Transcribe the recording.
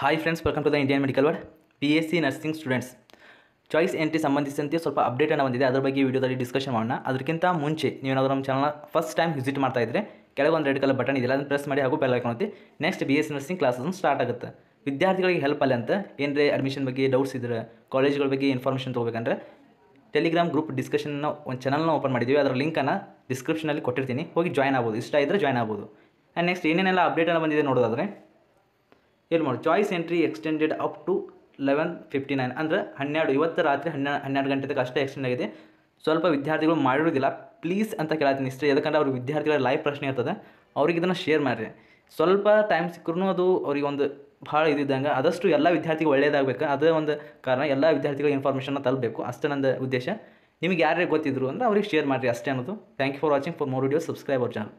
Hi friends welcome to the Indian medical world P S C nursing students choice entry ಸಂಬಂಧಿಸಿದಂತೆ ಸ್ವಲ್ಪ ಅಪ್ಡೇಟನ್ನು ಬಂದಿದೆ. ಅದ್ರ ಬಗ್ಗೆ ವಿಡಿಯೋದಲ್ಲಿ ಡಿಸ್ಕಷನ್ ಮಾಡೋಣ. ಅದಕ್ಕಿಂತ ಮುಂಚೆ ನೀವೇನಾದರೂ ನಮ್ಮ ಚಾನಲ್ನ ಫಸ್ಟ್ ಟೈಮ್ ವಿಸಿಟ್ ಮಾಡ್ತಾ ಇದ್ದರೆ ಕೆಳಗೆ ಒಂದು ರೆಡ್ ಕಲರ್ ಬಟನ್ ಇದೆಯಲ್ಲ ಅದನ್ನು ಪ್ರೆಸ್ ಮಾಡಿ ಹಾಗೂ bell ಹಾಕೊಳತಿ next B S C nursing classes start ಆಗುತ್ತೆ. ವಿದ್ಯಾರ್ಥಿಗಳಿಗೆ ಹೆಲ್ಪ್ ಅಲ್ಲ ಅಂತ ಏನರೇ ಅಡ್ಮಿಷನ್ ಬಗ್ಗೆ ಡೌಟ್ಸ್ ಇದ್ದರೆ ಕಾಲೇಜ್ಗಳ ಬಗ್ಗೆ ಇನ್ಫಾರ್ಮೇಷನ್ ತೊಗೋಬೇಕಂದ್ರೆ ಟೆಲಿಗ್ರಾಮ್ ಗ್ರೂಪ್ ಡಿಸ್ಕಷನ್ನ ಒಂದು ಚಾನಲ್ನ ಓಪನ್ ಮಾಡಿದ್ದೀವಿ ಅದರ ಲಿಂಕನ್ನು ಡಿಸ್ಕ್ರಿಪ್ಷನಲ್ಲಿ ಕೊಟ್ಟಿರ್ತೀನಿ. ಹೋಗಿ ಜಾಯ್ನ್ ಆಗ್ಬೋದು. ಇಷ್ಟ ಇದ್ದರೆ ಜಾಯ್ನ್ ಆಗ್ಬೋದು. ಆ್ಯಂಡ್ ನೆಕ್ಸ್ಟ್ ಏನೇನೆಲ್ಲ ಅಪ್ಡೇಟನ್ನು ಬಂದಿದೆ ನೋಡೋದಾದರೆ ಇಲ್ಲಿ ಮಾಡಿ choice entry extended up to eleven fifty nine ಅಂದರೆ ಹನ್ನೆರಡು, ಇವತ್ತು ರಾತ್ರಿ ಹನ್ನೆರಡು ಹನ್ನೆರಡು ಗಂಟೆ ತನಕ ಅಷ್ಟೇ ಎಕ್ಸ್ಟೆಂಡ್ ಆಗಿದೆ. ಸ್ವಲ್ಪ ವಿದ್ಯಾರ್ಥಿಗಳು ಮಾಡಿರೋದಿಲ್ಲ ಪ್ಲೀಸ್ ಅಂತ ಕೇಳತ್ತೀನಿ ಇಷ್ಟೇ, ಯಾಕಂದರೆ ಅವ್ರ ವಿದ್ಯಾರ್ಥಿಗಳ ಲೈವ್ ಪ್ರಶ್ನೆ ಇರ್ತದೆ. ಅವ್ರಿಗೆ ಇದನ್ನು ಶೇರ್ ಮಾಡಿರಿ. ಸ್ವಲ್ಪ ಟೈಮ್ ಸಿಕ್ಕರೂ ಅದು ಅವ್ರಿಗೆ ಒಂದು ಭಾಳ ಇದ್ದಿದ್ದಂಗೆ ಆದಷ್ಟು ಎಲ್ಲ ವಿದ್ಯಾರ್ಥಿಗಳು ಒಳ್ಳೆಯದಾಗಬೇಕು ಅದೇ ಒಂದು ಕಾರಣ, ಎಲ್ಲ ವಿದ್ಯಾರ್ಥಿಗಳ ಇನ್ಫಾರ್ಮೇಷನ್ನ ತಲುಪಬೇಕು ಅಷ್ಟೇ ನನ್ನ ಉದ್ದೇಶ. ನಿಮಗೆ ಯಾರೇ ಗೊತ್ತಿದ್ರು ಅಂದರೆ ಅವ್ರಿಗೆ ಶೇರ್ ಮಾಡಿರಿ ಅಷ್ಟೇ ಅನ್ನೋದು. Thank you for watching for more video subscribe our channel